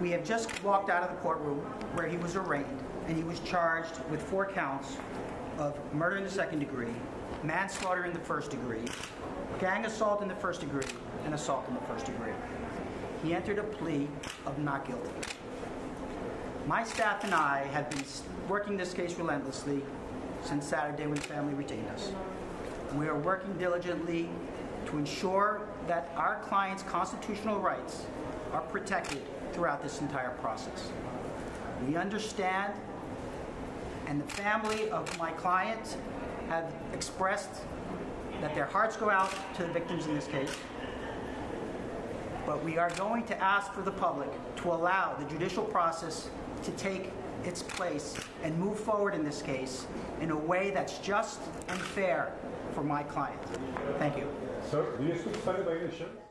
We have just walked out of the courtroom where he was arraigned, and he was charged with four counts of murder in the second degree, manslaughter in the first degree, gang assault in the first degree, and assault in the first degree. He entered a plea of not guilty. My staff and I have been working this case relentlessly since Saturday when family retained us. We are working diligently to ensure that our client's constitutional rights are protected throughout this entire process. We understand, and the family of my client have expressed that their hearts go out to the victims in this case. But we are going to ask for the public to allow the judicial process to take its place and move forward in this case in a way that's just and fair for my client. Thank you. Sir, do you speak Spanish by any?